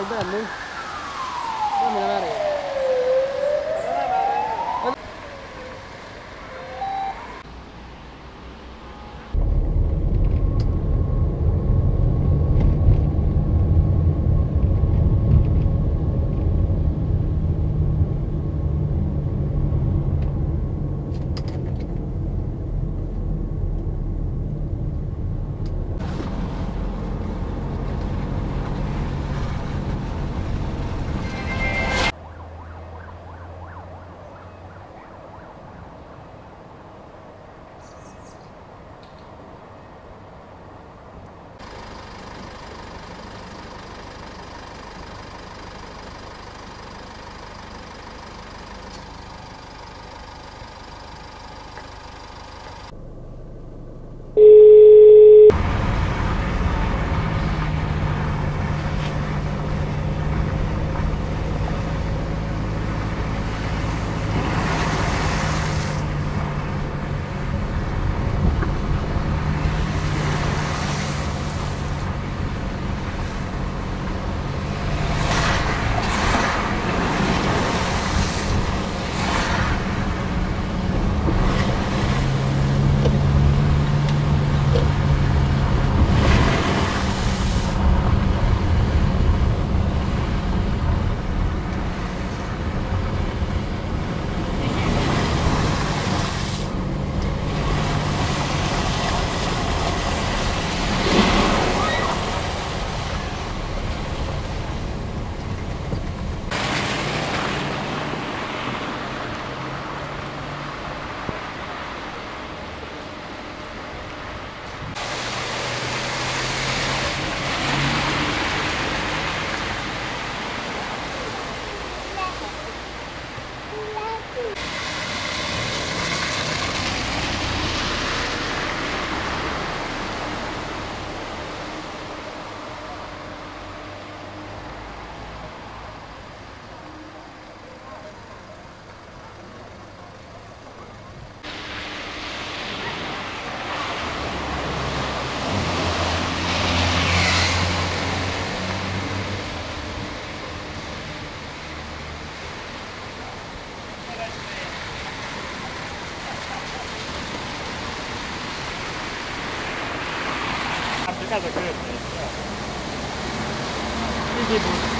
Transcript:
like that, man. you casa grande.